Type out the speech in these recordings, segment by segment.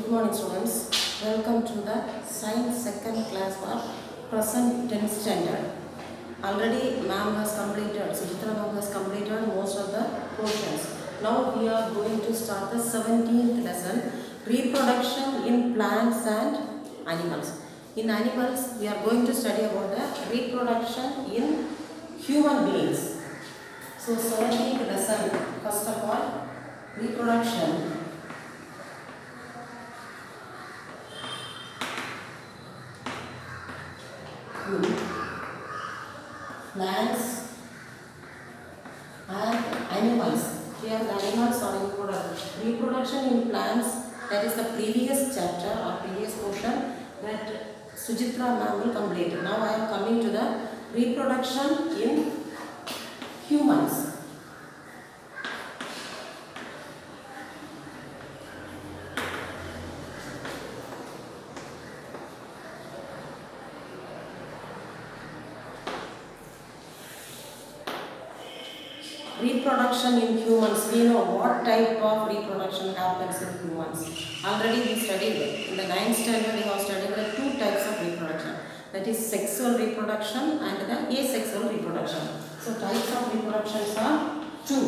Good morning students. Welcome to the science second class for present tense standard. Already ma'am has completed, Suchitra ma'am has completed most of the portions. Now we are going to start the 17th lesson, reproduction in plants and animals. In animals, we are going to study about the reproduction in human beings. So 17th lesson, first of all, reproduction in plants uh, and animals. Here animals are included. Reproduction in plants, that is the previous chapter or previous portion that Suchitra ma'am will complete. Now I am coming to the reproduction in humans. reproduction in humans we know what type of reproduction happens in humans. Already we studied in the ninth standard we have studied the two types of reproduction. That is sexual reproduction and the asexual reproduction. So types of reproductions are two.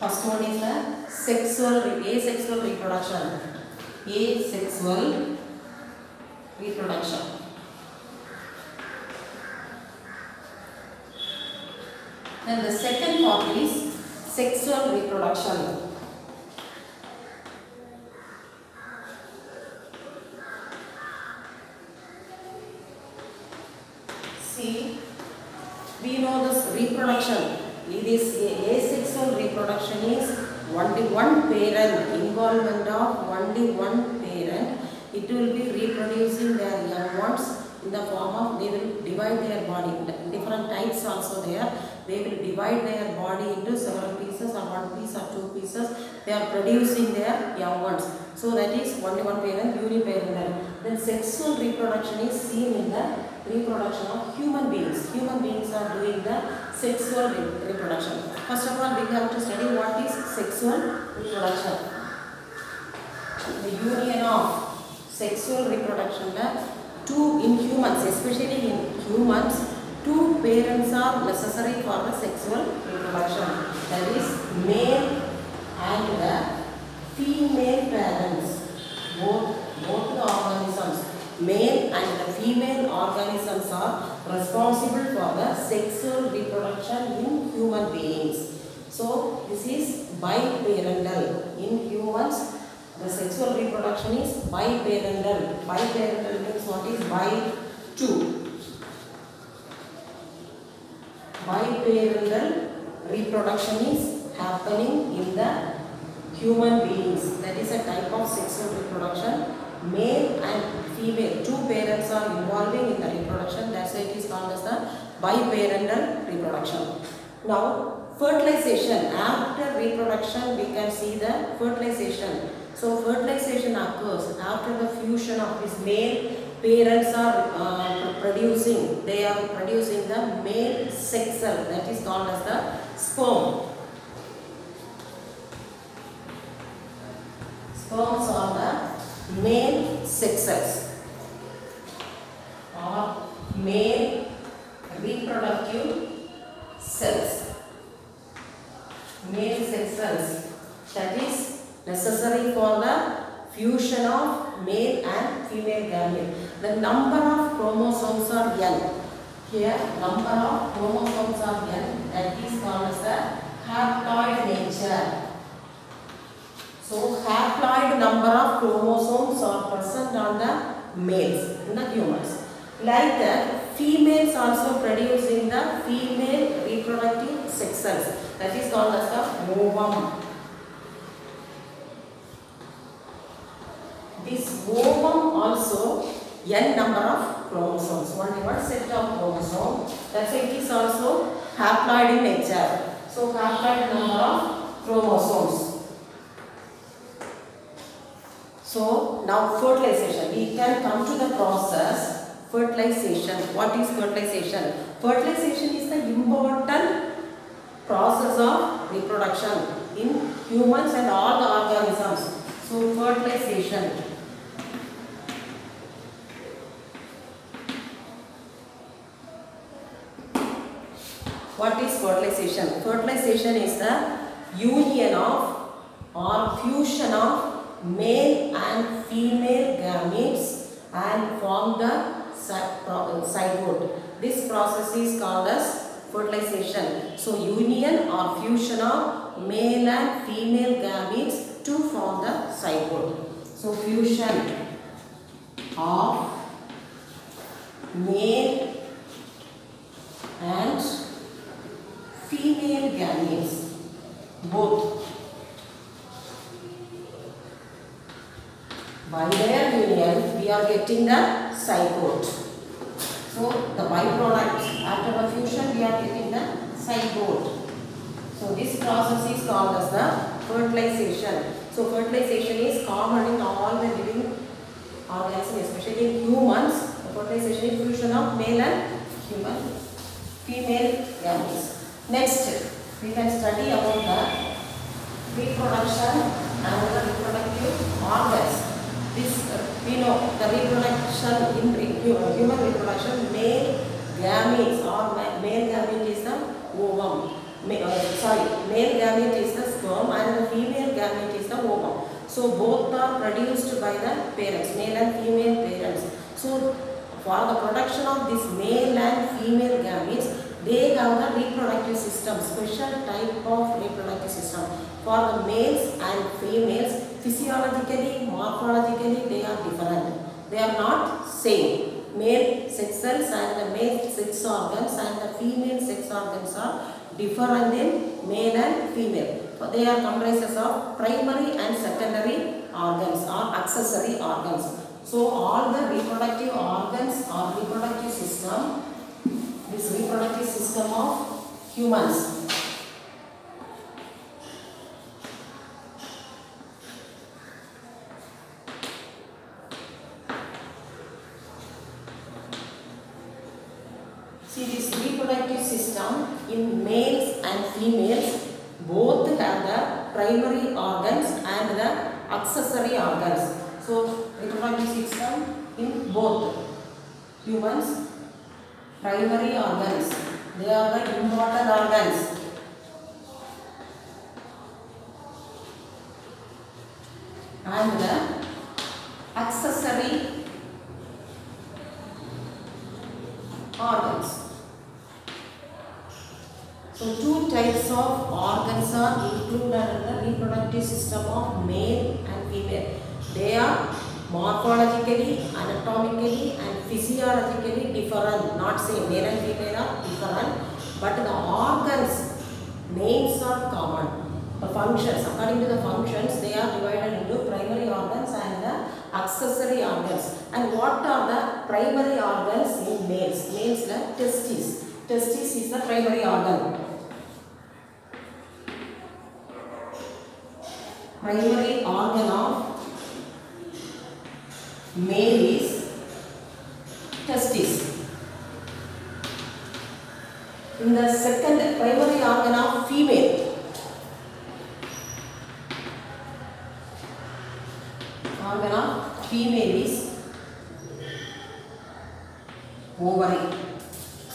First one is the sexual asexual reproduction. Asexual reproduction. Then the second part is sexual reproduction. See, we know this reproduction. It is asexual reproduction is only one parent, involvement of only one parent. It will be reproducing their young ones in the form of they will divide their body. Different types also there they will divide their body into several pieces or one piece or two pieces. They are producing their young ones. So that is only one parent, uniparental. Then sexual reproduction is seen in the reproduction of human beings. Human beings are doing the sexual reproduction. First of all, we have to study what is sexual reproduction. The union of sexual reproduction, two in humans, especially in humans, two parents are necessary for the sexual reproduction. That is male and the female parents. Both, both the organisms, male and the female organisms are responsible sexual reproduction in human beings. So this is biparental. In humans, the sexual reproduction is biparental. Biparental means what is by two biparental reproduction is happening in the human beings. That is a type of sexual reproduction. Male and female, two parents are involving in the reproduction. That's why it is called as the biparental reproduction. Now, fertilization. After reproduction, we can see the fertilization. So, fertilization occurs after the fusion of this male parents are uh, producing, they are producing the male sex cell that is called as the sperm. Sperms are the male sex cells or male reproductive cells. Male sex cells that is necessary for the fusion of male and female gamete. The number of chromosomes are n. Here number of chromosomes are n that is called as the haploid nature. So haploid number of chromosomes are present on the males in the humans. Like that females also producing the female reproductive sex cells that is called as the ovum. This ovum also n number of chromosomes, only one set of chromosomes. That's why it is also haploid in nature. So haploid number of chromosomes. So now fertilization. We can come to the process fertilization. What is fertilization? Fertilization is the important process of reproduction in humans and all the organisms. So fertilization. What is fertilization? Fertilization is the union of or fusion of male and female gametes and form the zygote. This process is called as fertilization. So union or fusion of male and female gametes to form the zygote. So fusion of male and female gametes both by their union we are getting the zygote so the byproduct after the fusion we are getting the zygote so this process is called as the fertilization. So fertilization is common in all the living organisms especially in humans. The fertilization is fusion of male and human female gametes next we can study about the reproduction and the reproductive organs. We know the reproduction in human reproduction male gametes or male gamete is the ovum. Uh, sorry, male gamete is the sperm and the female gamete is the ovum. So both are produced by the parents, male and female parents. So for the production of this male and female gametes, they have the reproductive system, special type of reproductive system. For the males and females, physiologically, morphologically, they are different. They are not same. Male sex cells and the male sex organs and the female sex organs are different in male and female. So they are comprises of primary and secondary organs or accessory organs. So all the reproductive organs or reproductive system this reproductive system of humans. This reproductive system in males and females both have the primary organs and the accessory organs. So reproductive system in both humans primary organs. They are the important organs. And the accessory organs. So two types of organs are included in the reproductive system of male and female. They are morphologically, anatomically and physiologically different. Not same, male and female are different. But the organs, names are common. The functions, according to the functions, they are divided into primary organs and the accessory organs. And what are the primary organs in males? Males like testes. Testis is the primary organ. Primary organ of male is testis. In the second primary organ of female, organ of female is ovary.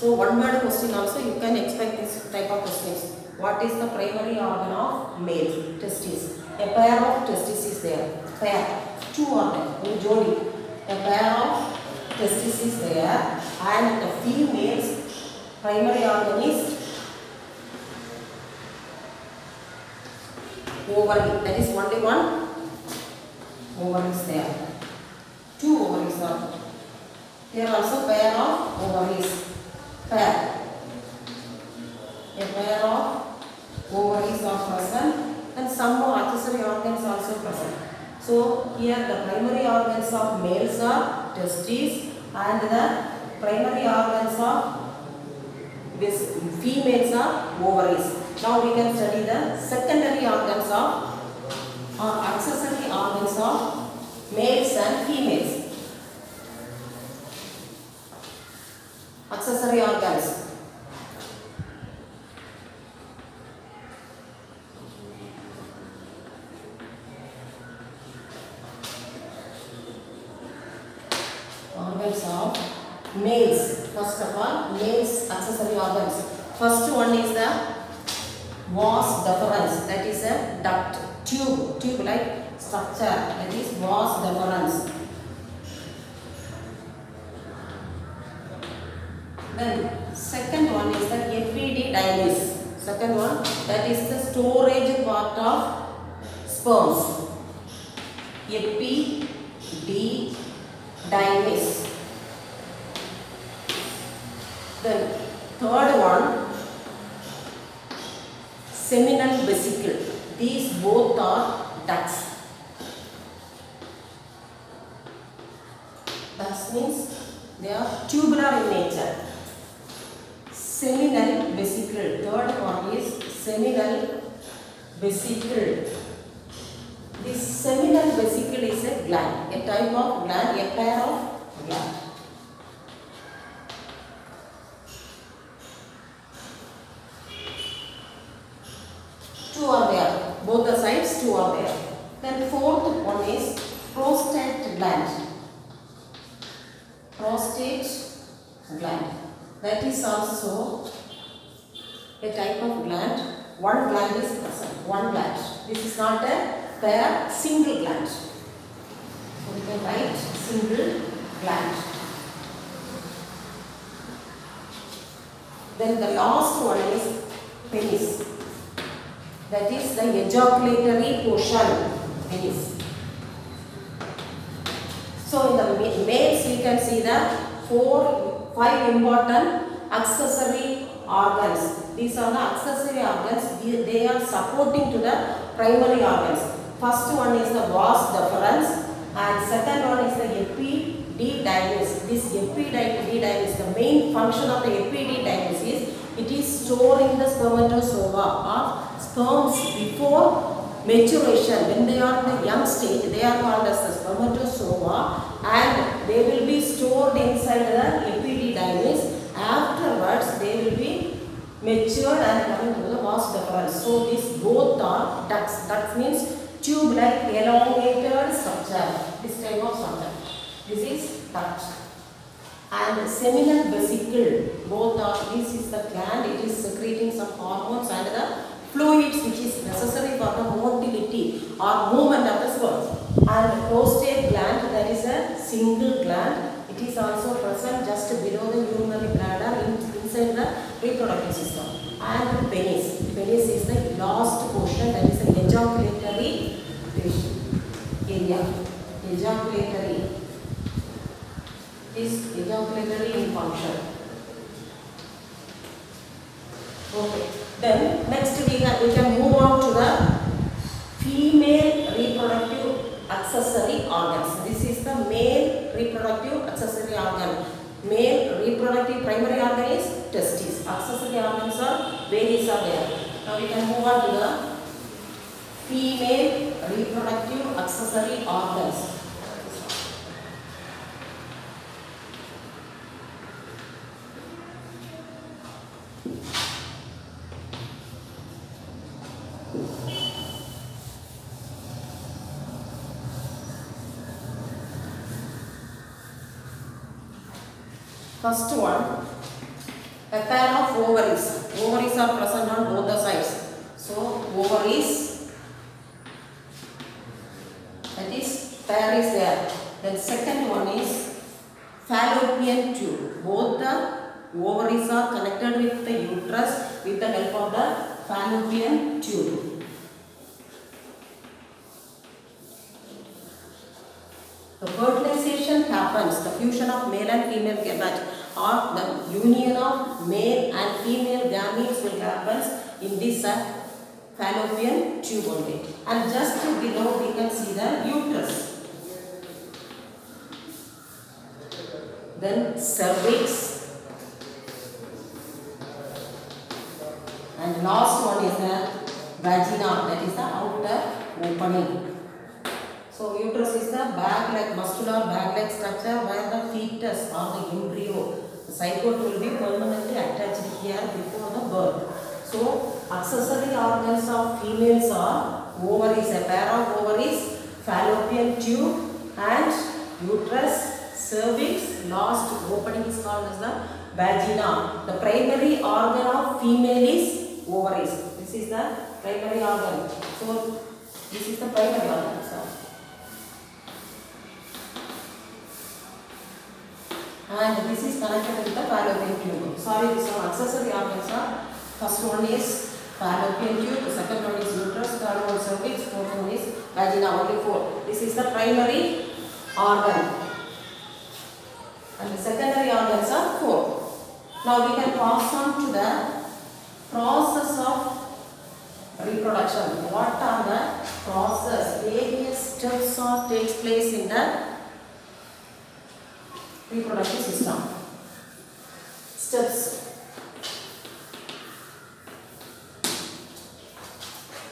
So one word question also you can expect this type of questions. What is the primary organ of male? Testis. A pair of testis is there. Pair. Two are there. Jodi. A pair of testis is there and the female's primary organ is ovary. That is only one ovary is there. Two ovaries are there. Here also pair of ovaries. Pair. A pair of ovaries are present and some more accessory organs also present. So here the primary organs of males are testes and the primary organs of females are ovaries. Now we can study the secondary organs of or uh, accessory organs of males and females. Accessory organs. Organs of males. First of all, males accessory organs. First one is the vas deferens. That is a duct, tube, tube like structure. That is vas deferens. Then second one is the epididymis. Second one that is the storage part of sperms. Epi D. Then third one seminal vesicle. These both are ducts. That means they are tubular in nature. Seminal vesicle. Third one is seminal vesicle. This seminal vesicle is a gland, a type of gland, a pair of gland. Two are there, both the sides two are there. Then fourth one is prostate gland. Prostate gland. That is also a type of gland. One gland is present, one gland. This is not a pair, single gland. So we can write single gland. Then the last one is penis. That is the ejaculatory portion. Penis. So in the ma- males we can see the four, five important accessory organs. These are the accessory organs. They are supporting to the primary organs. First one is the vas deferens and second one is the epididymis. This epididymis, the main function of the epididymis is it is storing the spermatozoa or sperms before maturation. When they are in the young stage, they are called as the spermatozoa and they will be stored inside the epididymis. Afterwards, they will be matured and coming to the deferens. So these both are ducts. Ducts means tube-like elongated structure. This type of structure. This is duct. And seminal vesicle. Both are. This is the gland. It is secreting some hormones and the fluids which is necessary for the motility or movement of the sperm. And prostate gland. That is a single gland. It is also present just below the urinary bladder in, inside the reproductive system. And penis. Penis is the last portion that is the ejaculatory area. Ejaculatory is ejaculatory function. Okay. Then next we have we can move on to the female reproductive accessory organs. This is the male reproductive accessory organ. Male reproductive primary organ is testes. Accessory organs are various are there. Now we can move on to the female reproductive accessory organs. First one, ovaries. Ovaries are present on both the sides. So, ovaries, that is, pair is there. Then second one is fallopian tube. Both the ovaries are connected with the uterus with the help of the fallopian tube. The fertilization happens, the fusion of male and female gamete or the union of male and female gametes will happen in this uh, fallopian tube only. And just below we can see the uterus. Then cervix. And last one is the vagina, that is the outer opening. So uterus is the bag-like muscular bag-like structure where the fetus or the embryo, the zygote will be permanently attached here before the birth. So accessory organs of females are ovaries, a pair of ovaries, fallopian tube and uterus, cervix, last opening is called as the vagina. The primary organ of female is ovaries. This is the primary organ. So this is the primary organ. So and this is connected with the fallopian tube. Sorry, these are accessory organs. Are. First one is fallopian tube, second one is uterus, third one is cervix, fourth one is vagina. Only four. This is the primary organ. And the secondary organs are four. Now we can pass on to the process of reproduction. What are the process? Various steps are takes place in the reproductive system. Steps.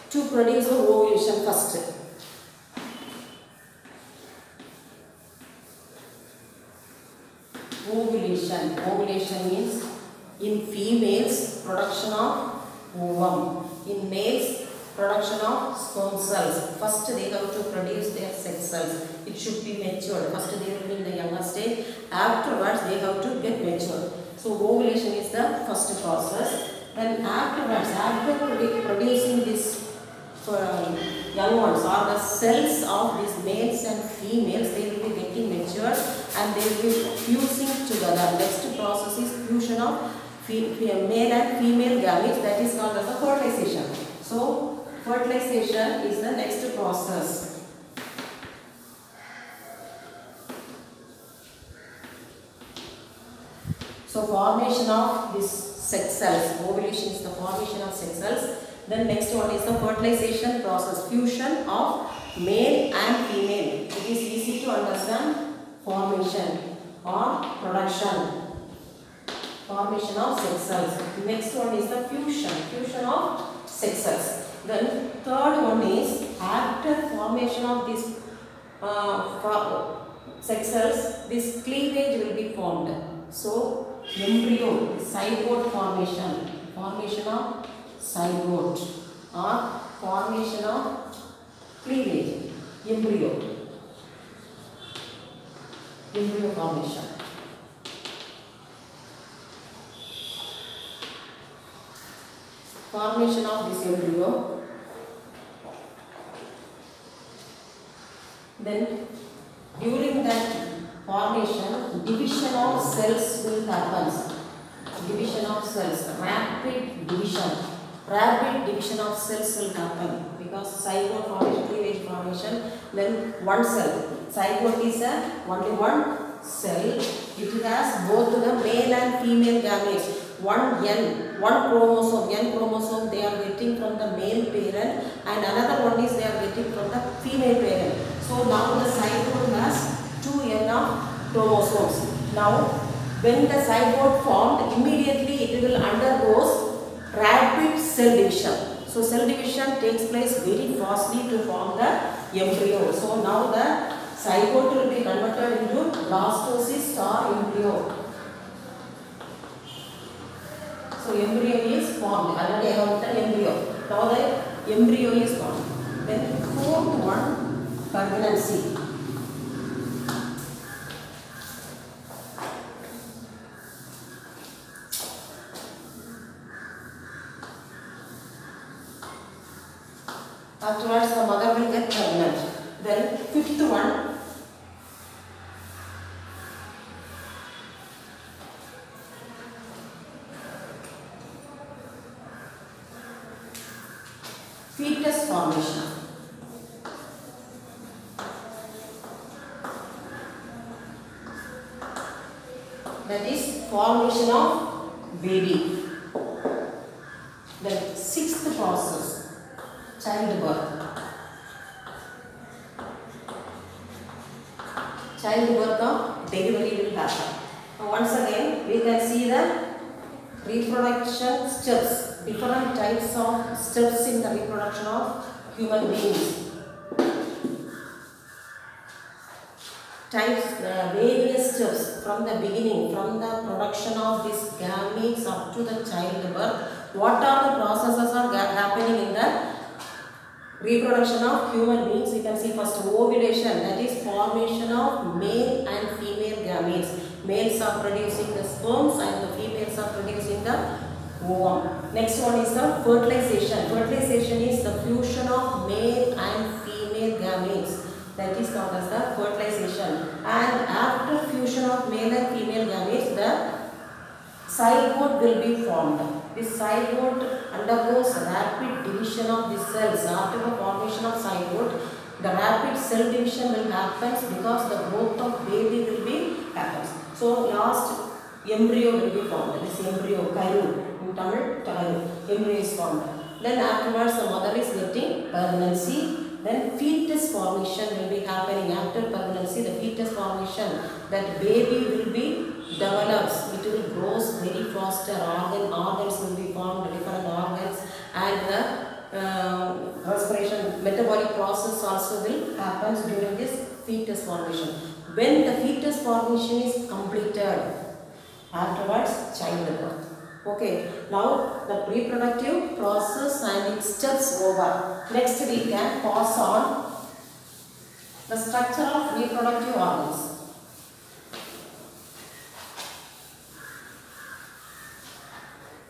To produce a ovulation first. Ovulation. Ovulation means in females production of ovum. In males production of sperm cells. First they have to produce their sex cells. It should be matured. First they will be in the younger stage. Afterwards they have to get matured. So ovulation is the first process. Then afterwards, after producing this um, young ones or the cells of these males and females, they will be getting matured and they will be fusing together. Next process is fusion of male and female gametes that is called as a fertilization. So fertilization is the next process. So formation of this sex cells, ovulation is the formation of sex cells. Then next one is the fertilization process, fusion of male and female. It is easy to understand formation or production. Formation of sex cells. Next one is the fusion, fusion of sex cells. Then third one is after formation of this uh, sex cells, this cleavage will be formed. So embryo, zygote formation, formation of zygote or formation of cleavage, embryo, embryo formation. Formation of this embryo. Then during that formation, division of cells will happen. Division of cells, rapid division. Rapid division of cells will happen because zygote formation, cleavage formation, then one cell. Zygote is a only one cell. It has both the male and female gametes. One N, one chromosome, N chromosome they are getting from the male parent and another one is they are getting from the female parent. So now the zygote has two N of chromosomes. Now when the zygote formed, immediately it will undergoes rapid cell division. So cell division takes place very fastly to form the embryo. So now the zygote will be converted into blastocyst or embryo. So embryo is formed. Already I have embryo. Now the embryo is formed. Then fourth one, pregnancy. Afterwards, the mother will get pregnant. Then fifth one, fetus formation. That is formation of baby. The sixth process, childbirth. Childbirth of delivery will happen. Now once again, we can see the reproduction steps, different types of steps in the reproduction of human beings. Types, uh, various steps from the beginning, from the production of these gametes up to the childbirth. What are the processes are ga- happening in the reproduction of human beings? We can see first ovulation, that is formation of male and female gametes. Males are producing the sperms and the females are producing the ovum. Next one is the fertilization. Fertilization is the fusion of male and female gametes. That is called as the fertilization. And after fusion of male and female gametes, the zygote will be formed. This zygote undergoes rapid division of the cells. After the formation of zygote, the rapid cell division will happen because the growth of baby will be happens. So last embryo will be formed. This embryo, karu, in Tamil, karu, embryo is formed. Then afterwards the mother is getting pregnancy. Then fetus formation will be happening after pregnancy. The fetus formation, that baby will be develops. It will grows very faster. Organ organs will be formed, different organs, and the uh, respiration metabolic process also will happen during this fetus formation. When the fetus formation is completed, afterwards childbirth. Okay, now the reproductive process and its steps over. Next we can pass on the structure of reproductive organs.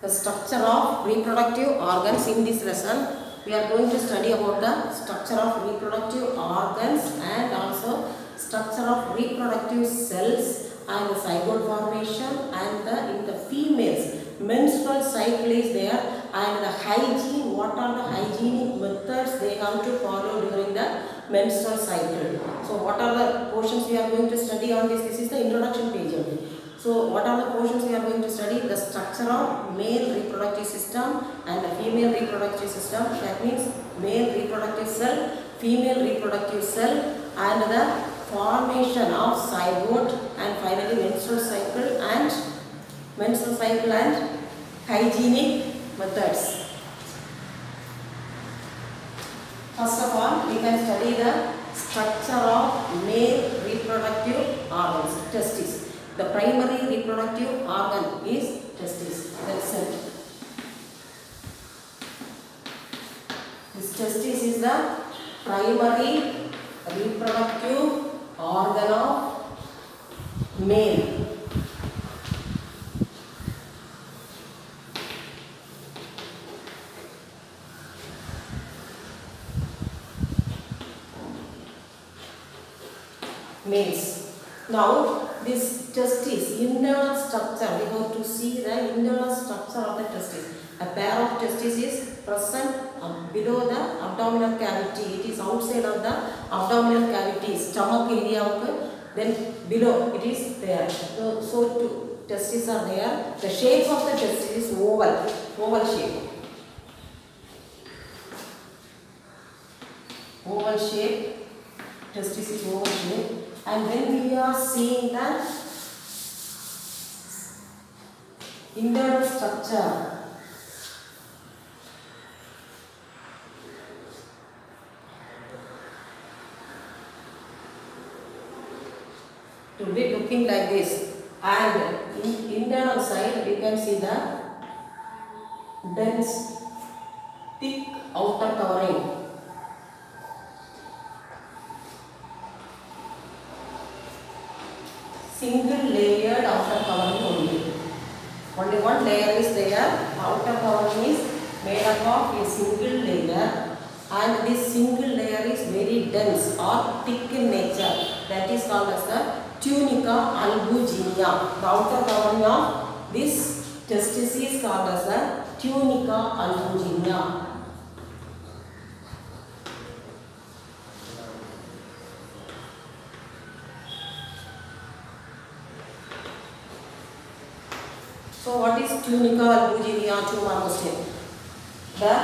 The structure of reproductive organs in this lesson we are going to study about the structure of reproductive organs and also structure of reproductive cells and the zygote formation and the in the females menstrual cycle is there and the hygiene what are the hygienic methods they have to follow during the menstrual cycle so what are the portions we are going to study on this? This is the introduction page only. So what are the portions we are going to study? The structure of male reproductive system and the female reproductive system. That means male reproductive cell female reproductive cell and the formation of zygote and finally menstrual cycle and menstrual cycle and hygienic methods. First of all, we can study the structure of male reproductive organs, testes. The primary reproductive organ is testis, that's it. This testis is the primary reproductive organ of male. Males. Now, this testis, internal structure, we have to see the internal structure of the testis. A pair of testes is present below the abdominal cavity. It is outside of the abdominal cavity, stomach area. Then below it is there. So, so two testes are there. The shape of the testis is oval, oval shape. Oval shape, testis is oval shape. And when we are seeing the internal structure to be looking like this and in internal side you can see the dense thick outer covering outer covering only only one layer is there outer covering is made up of a single layer and this single layer is very dense or thick in nature that is called as the tunica albuginea. The outer covering of this testis is called as the tunica albuginea. Tunica albuginea mark question? The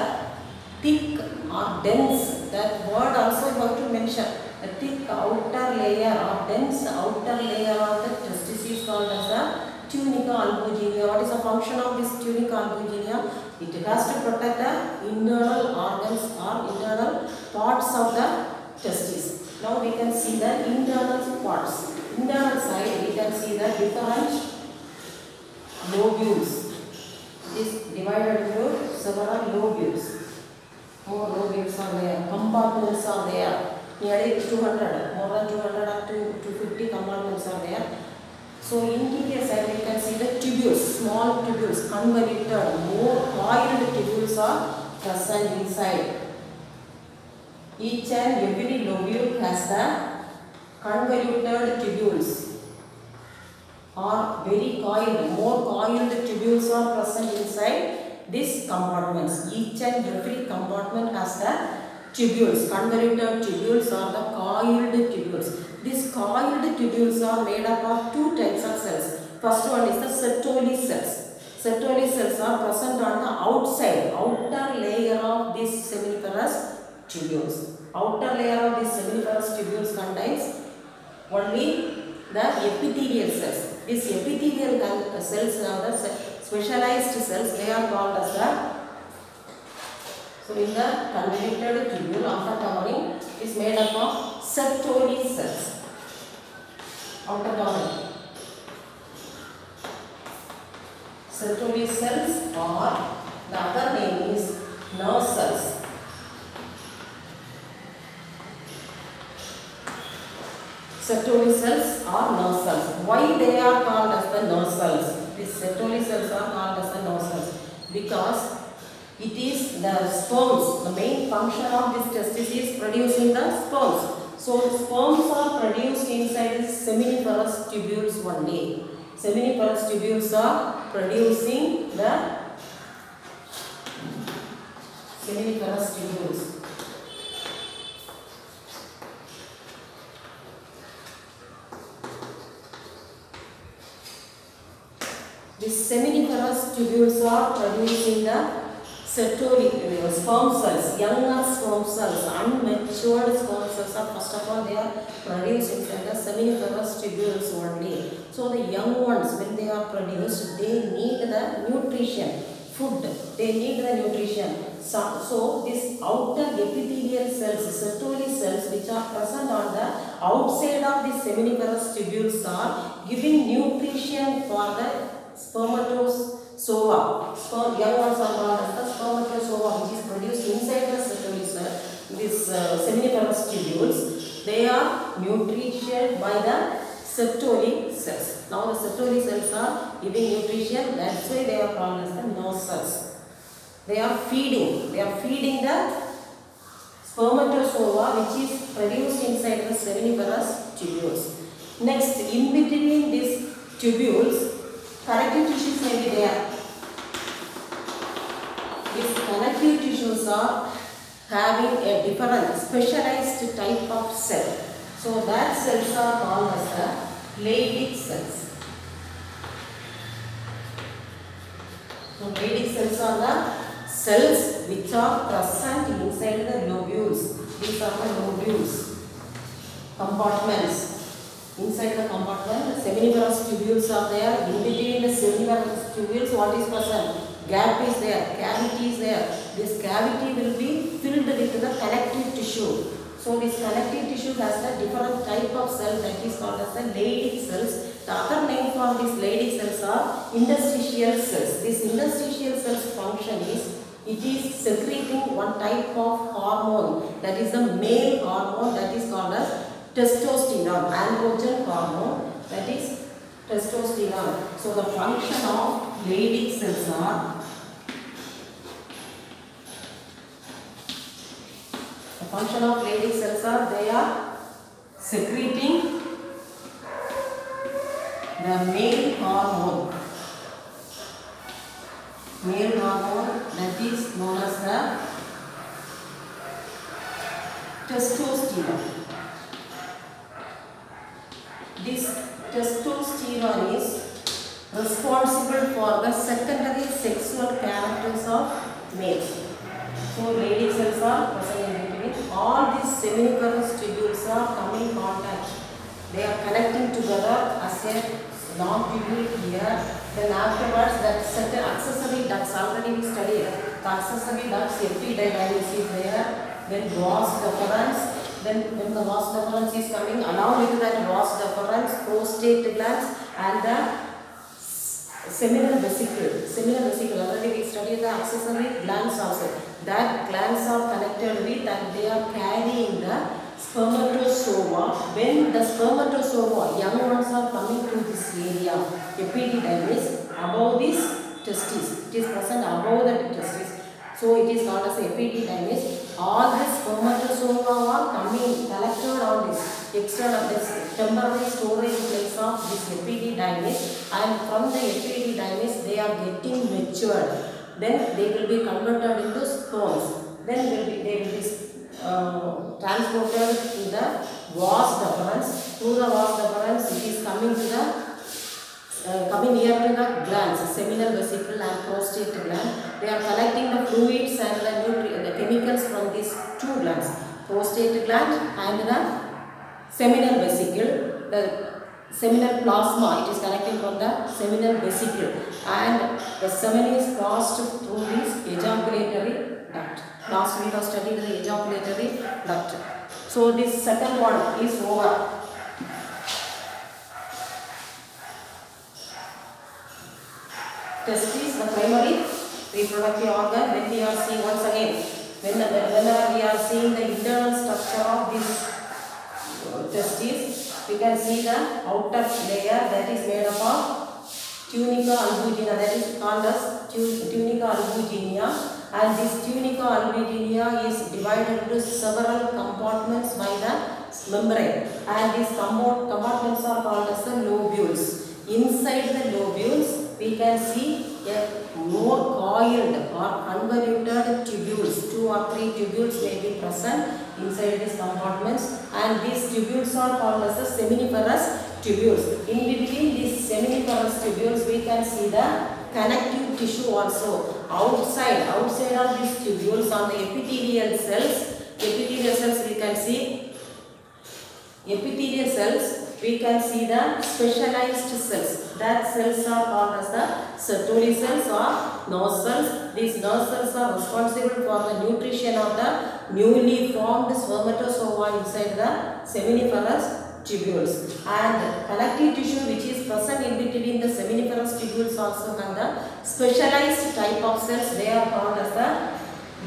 thick or dense, that word also you have to mention. The thick outer layer or dense outer layer of the testis is called as the tunica albuginea. What is the function of this tunica albuginea? It has to protect the internal organs or internal parts of the testis. Now we can see the internal parts. Internal side we can see the different lobules. Is divided into several lobules. More lobules are there, compartments are there. Nearly 200, more than 200 up to 250 compartments are there. So interior side we can see the tubules, small tubules, convoluted, more coiled tubules are present inside. Each and every lobule has the convoluted tubules are very coiled, more coiled tubules are present inside these compartments. Each and every compartment has the tubules, convoluted tubules are the coiled tubules. These coiled tubules are made up of two types of cells. First one is the Sertoli cells. Sertoli cells are present on the outside, outer layer of these seminiferous tubules. Outer layer of these seminiferous tubules contains only the epithelial cells. These epithelial uh, cells are the specialized cells. They are called as the so in the convoluted tubule after covering is made up of Sertoli cells. Outer covering. Sertoli cells or the other name is nurse cells. Sertoli cells are nurse cells. Why they are called as the nurse cells? These Sertoli cells are called as the nurse cells because it is the sperms. The main function of this testis is producing the sperms. So sperms are produced inside the seminiferous tubules only. Seminiferous tubules are producing the seminiferous tubules. These seminiferous tubules are producing the Sertoli uh, sperm cells, younger sperm cells, unmatured sperm cells are first of all they are produced inside the seminiferous tubules only. So the young ones when they are produced they need the nutrition, food, they need the nutrition. So, so this outer epithelial cells, Sertoli cells which are present on the outside of the seminiferous tubules are giving nutrition for the spermatozoa. Sperm, young ones are called as the spermatozoa which is produced inside the cell. These uh, seminiferous tubules, they are nutrition by the Sertoli cells. Now the Sertoli cells are giving nutrition, that's why they are called as the nurse cells. They are feeding, they are feeding the spermatozoa which is produced inside the seminiferous tubules. Next, in between these tubules, connective tissues may be there. These connective tissues are having a different specialized type of cell. So that cells are called as the Leydig cells. So Leydig cells are the cells which are present inside the lobules. These are the lobules, compartments. Inside the compartment, seminiferous tubules are there. In between the seminiferous tubules, what is present? Gap is there, cavity is there. This cavity will be filled with the connective tissue. So this connective tissue has a different type of cell that is called as the Leydig cells. The other name for these Leydig cells are interstitial cells. This interstitial cells function is it is secreting one type of hormone that is the male hormone that is called as testosterone, androgen hormone that is testosterone. So the function of Leydig cells are the function of Leydig cells are they are secreting the male hormone. Male hormone that is known as the testosterone. This testosterone is responsible for the secondary sexual characters of males. So Leydig cells are present in between. All these seminiferous tubules are coming in contact. They are connecting together as a long tubule here. Then afterwards that certain accessory ducts already we studied. The accessory ducts epididymis is there. Then vas deferens. Then when the vas deferens is coming along with that vas deferens, prostate glands and the seminal vesicle. Seminal vesicle already we studied the accessory glands also. That glands are connected with and they are carrying the spermatozoa, when the spermatozoa, young ones are coming to this area, epididymis, above this testis, it is present above the testis. So it is called as epididymis. All the spermatozoa are coming, collected on this external, this temporary storage place of this epididymis and from the epididymis they are getting matured. Then they will be converted into sperms. Then will be, they will be uh, transported to the vas deferens. Through the vas deferens, it is coming to the uh, coming near to the glands, seminal vesicle and prostate gland. They are collecting the fluids and the, chemicals from these two glands, prostate gland and the seminal vesicle. The seminal plasma, it is collecting from the seminal vesicle and the semen is passed through this ejaculatory duct. Last we have studied the ejaculatory duct. So this second one is over. Testis, the primary reproductive organ, when we are seeing once again, when, whenever we are seeing the internal structure of this uh, testis, we can see the outer layer that is made up of tunica albuginea, that is called as tunica albuginea, and this tunica albuginea is divided into several compartments by the membrane, and these compartments are called as the lobules. Inside the lobules, we can see a more coiled or convoluted tubules. Two or three tubules may be present inside these compartments and these tubules are called as the seminiferous tubules. In between these seminiferous tubules we can see the connective tissue also. Outside, outside of these tubules on the epithelial cells, epithelial cells we can see epithelial cells we can see the specialized cells. That cells are called as the Sertoli cells or nurse cells. These nurse cells are responsible for the nutrition of the newly formed spermatozoa inside the seminiferous tubules. And connective tissue which is present in between the seminiferous tubules also have the specialized type of cells. They are called as the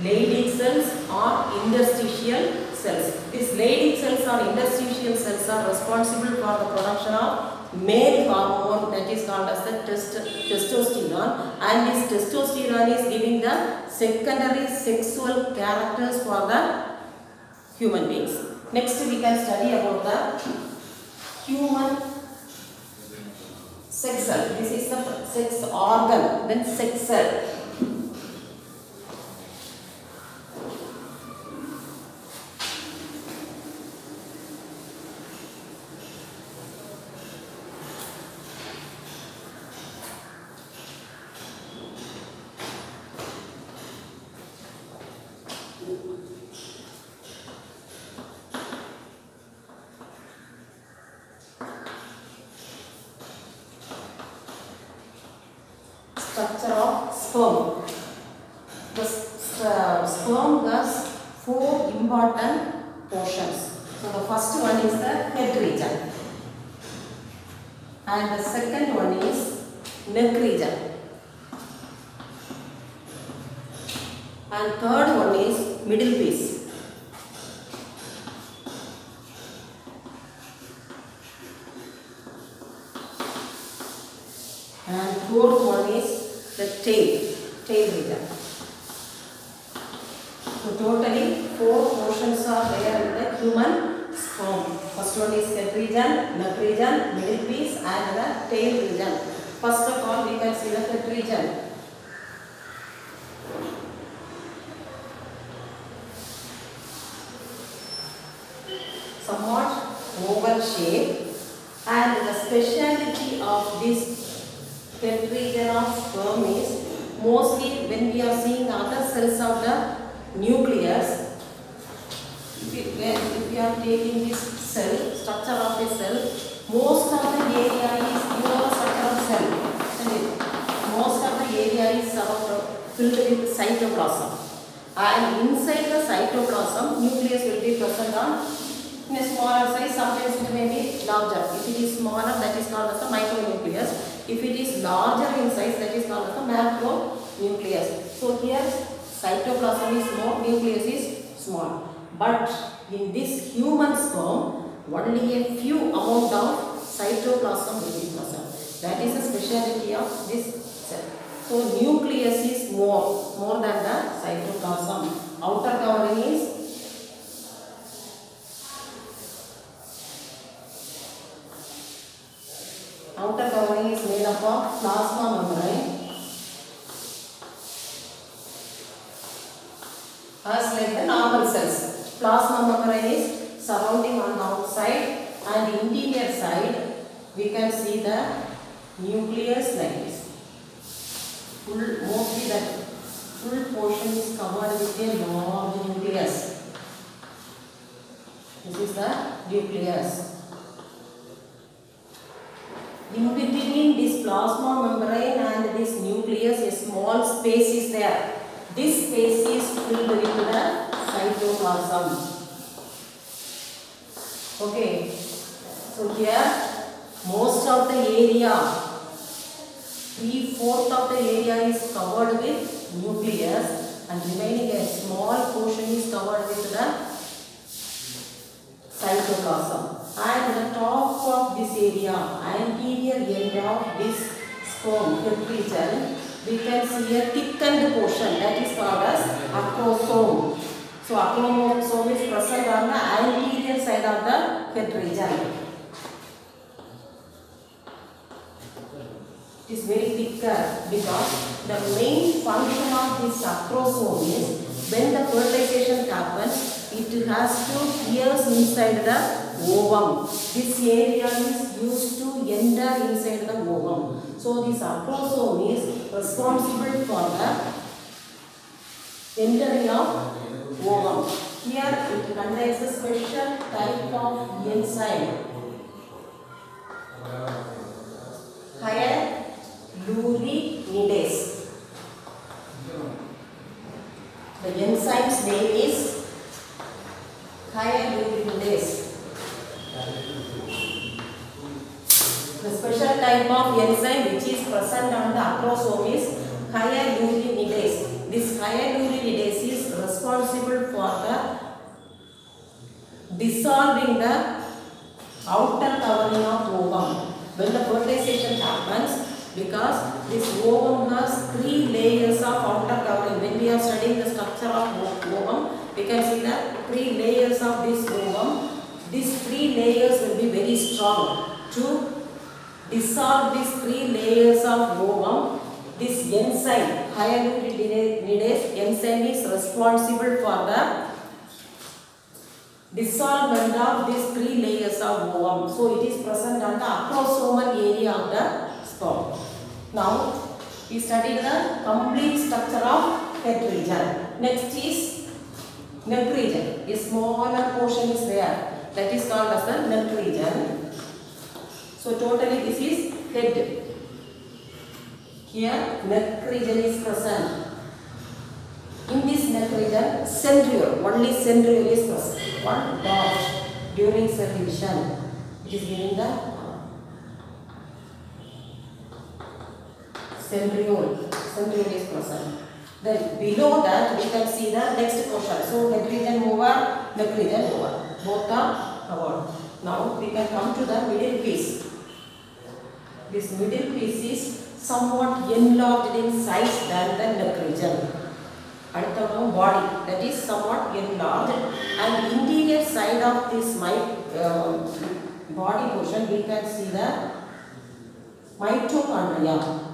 Leydig cells or interstitial cells. These Leydig cells or interstitial cells are responsible for the production of male hormone that is called as the test testosterone and this testosterone is giving the secondary sexual characters for the human beings. Next we can study about the human sex cell. This is the sex organ, then sex cell. structure of sperm. The s- has four important portions. So the first one is the head region. And the second one is neck region. And third one is middle piece. And fourth one is the tail, tail region. So totally four portions are there in the human sperm. First one is head region, neck region, middle piece and the tail region. First of all we can see the region. Somewhat oval shape and the speciality of this head region of sperm is mostly when we are seeing other cells of the nucleus if if we are taking this cell structure of a cell most of the area is you know the structure of cell isn't it? most of the area is filled with cytoplasm and inside the cytoplasm nucleus will be present on in a smaller size, sometimes it may be larger. If it is smaller, that is called as the micronucleus. If it is larger in size, that is called as the macronucleus. So here, cytoplasm is small, nucleus is small. But in this human sperm, only a few amount of cytoplasm will be present. That is the speciality of this cell. So nucleus is more, more than the cytoplasm. Outer covering is outer covering is made up of plasma membrane as like the normal cells. Plasma membrane is surrounding on the outside and interior side we can see the nucleus like this. Full, mostly that full portion is covered with a large nucleus. This is the nucleus. In between this plasma membrane and this nucleus, a small space is there. This space is filled with the cytoplasm. Okay. So here, most of the area, three fourth of the area is covered with nucleus and remaining a small portion is covered with the cytoplasm. And the top of this area, anterior end of this sperm region, we can see a thickened portion that is called as acrosome. So acrosome is present on the anterior side of the head region. Is very thicker uh, because the main function of this acrosome is when the fertilization happens, it has to pierce inside the ovum. This area is used to enter inside the ovum. So this acrosome is responsible for the entering of ovum. Here it contains a special type of enzyme. Hyaluronidase. The enzyme's name is hyaluronidase. The special type of enzyme which is present on the acrosome is hyaluronidase. This hyaluronidase is responsible for the dissolving the outer covering of ovum. When the fertilization happens, because this ovum has three layers of outer covering. When we are studying the structure of ovum, we can see that three layers of this ovum. These three layers will be very strong to dissolve these three layers of ovum. This enzyme, hyaluronidase enzyme is responsible for the dissolvement of these three layers of ovum. So it is present on the acrosomal area of the sperm. Now we studied the complete structure of head region. Next is neck region. A smaller portion is there. That is called as the neck region. So totally this is head. Here neck region is present. In this neck region, centriole, only centriole is present. One dot during cell division. It is giving the centriole, centriole is crescent. Then below that we can see the next portion. So neck region over, neck region over. Both are covered. Now we can come to the middle piece. This middle piece is somewhat enlarged in size than the nucleus. And the body that is somewhat enlarged and interior side of this my uh, body portion we can see the mitochondria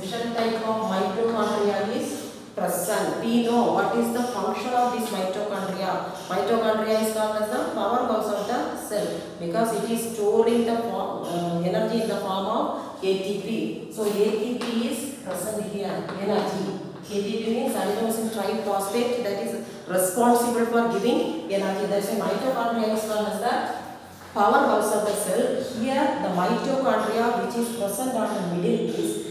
special type of mitochondria is present. We know what is the function of this mitochondria. Mitochondria is called as the powerhouse of the cell because it is storing the form, uh, energy in the form of ATP. So ATP is present here, energy. ATP means adenosine triphosphate that is responsible for giving energy. That's why mitochondria is called as the powerhouse of the cell. Here the mitochondria which is present on the middle is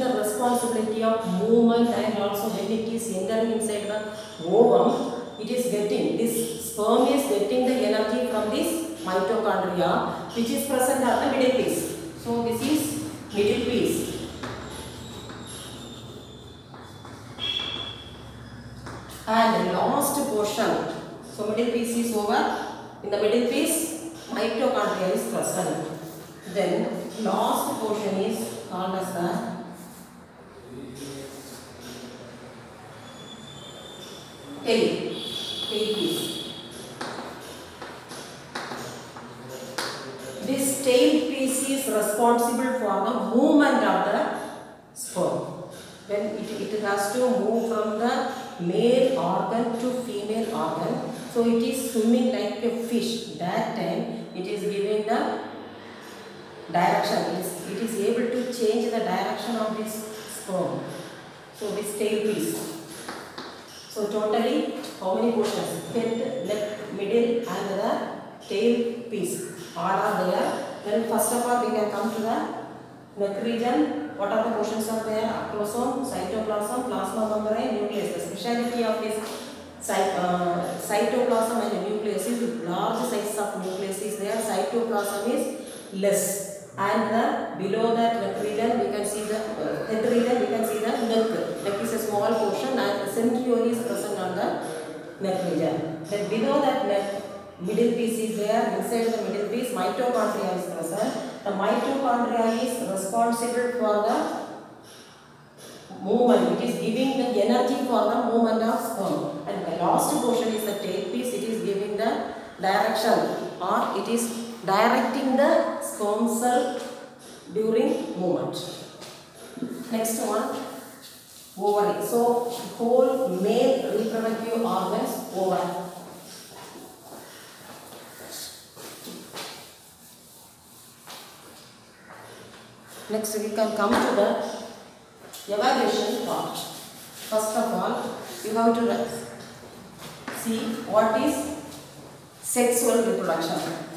the responsibility of movement and also when it is entering inside the ovum, it is getting, this sperm is getting the energy from this mitochondria which is present at the middle piece. So this is middle piece. and the last portion. So middle piece is over. In the middle piece, mitochondria is present. Then last portion is called as the tail. Tail piece. This tail piece is responsible for the movement of the sperm. When it, it has to move from the male organ to female organ. So it is swimming like a fish. That time it is giving the direction. It is, it is able to change the direction of this sperm. So this tail piece. So totally how many portions? Head, left, middle and the tail piece. All are there. Then first of all we can come to the neck region. What are the portions are there? Acrosome, cytoplasm, plasma membrane, nucleus. The speciality of this cy- uh, cytoplasm and nucleus is large size of nucleus is there. Cytoplasm is less. And the, below that region we can see the uh, we can see the neck. Neck is a small portion and the centriole is present on the neck region. Then below that neck middle piece is there. Inside the middle piece mitochondria is present. The mitochondria is responsible for the movement. It is giving the energy for the movement of sperm. And the last portion is the tail piece. It is giving the direction or it is directing the sperm cell during movement. Next one, ovary. So whole male reproductive organs ovary. Next we can come to the evaluation part. First of all, you have to see what is sexual reproduction.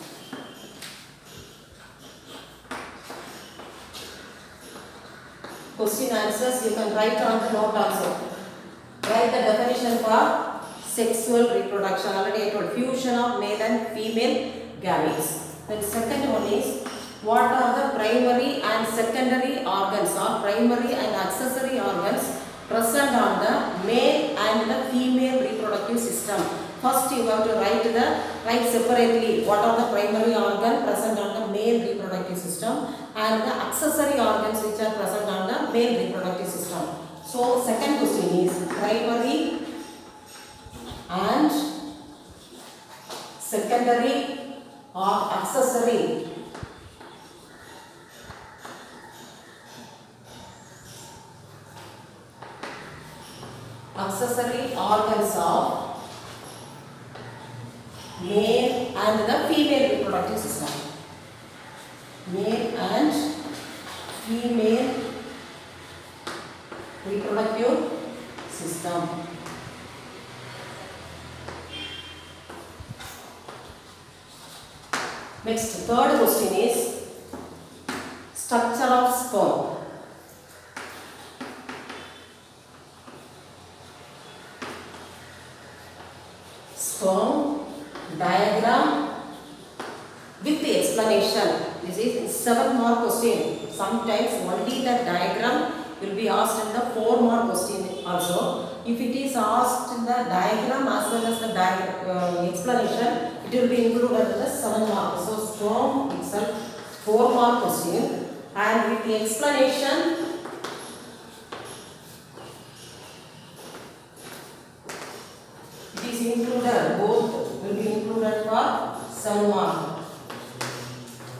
Question answers you can write on the note also. Write the definition for sexual reproduction. Already I told fusion of male and female gametes. Then second one is what are the primary and secondary organs or primary and accessory organs present on the male and the female reproductive system. First you have to write the write separately what are the primary organ present on the male reproductive system and the accessory organs which are present on the male reproductive system. So second question is primary and secondary or accessory accessory organs of male and the female reproductive system. Male and female reproductive system. Next, third question is structure of sperm. Sperm diagram with the explanation. This is seven mark question. Sometimes only the diagram will be asked in the four mark question also. If it is asked in the diagram as well as the uh, explanation, it will be included in the seven mark. So sperm itself four mark question and with the explanation included both be for mark.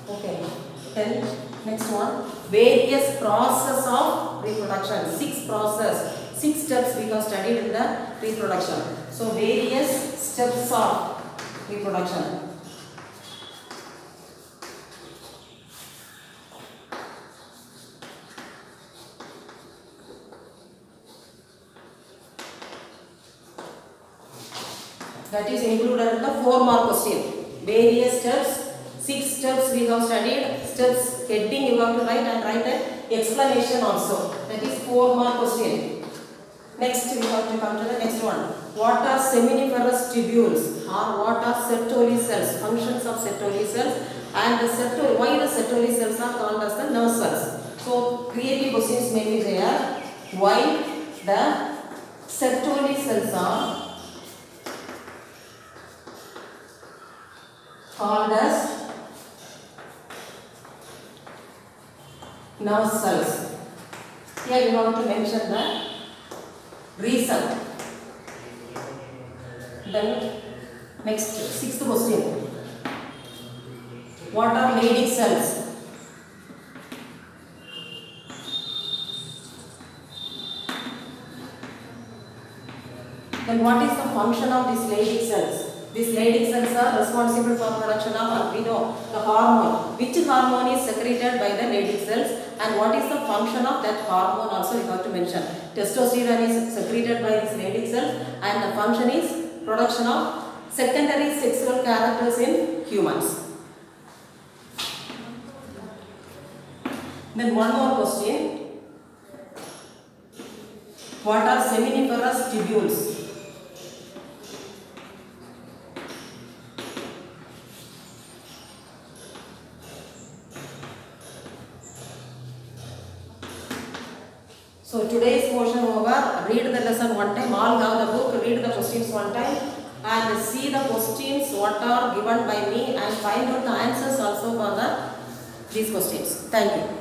Okay. Then next one various process of reproduction six process six steps we have studied in the reproduction. So various steps of reproduction. That is included in the four mark question. Various steps, six steps we have studied, steps heading you have to write and write the explanation also. That is four mark question. Next we have to come to the next one. What are seminiferous tubules or what are Sertoli cells? Functions of Sertoli cells and the Sertoli, why the Sertoli cells are called as the nurse cells. So creative questions may be there. Why the Sertoli cells are called as nurse cells. Here you want to mention the reason. Then next sixth question. What are Leydig cells? Then what is the function of these Leydig cells? These Leydig cells are responsible for production of, we know, the hormone. Which hormone is secreted by the Leydig cells and what is the function of that hormone also you have to mention. Testosterone is secreted by these Leydig cells and the function is production of secondary sexual characters in humans. Then one more question. What are seminiferous tubules? So today's portion over. Read the lesson one time. All have the book. Read the questions one time and see the questions what are given by me and find out the answers also for the these questions. Thank you.